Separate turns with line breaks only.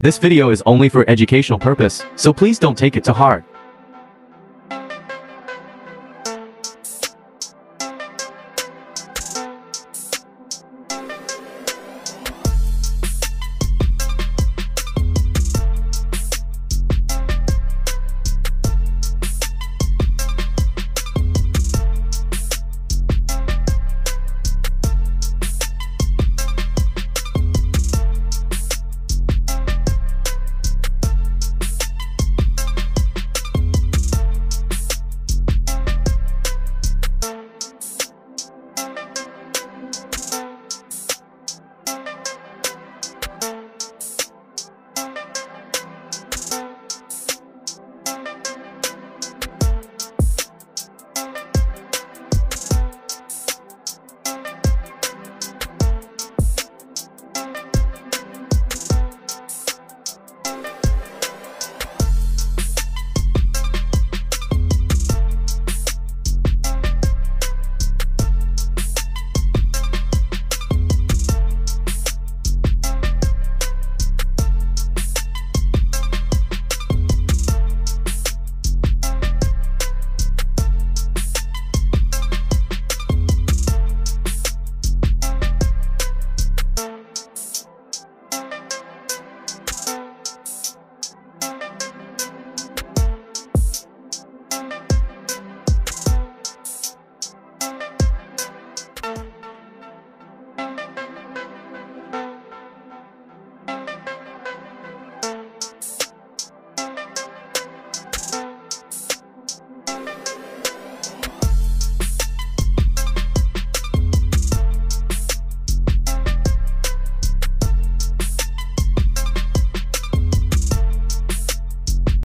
This video is only for educational purpose, so please don't take it to heart.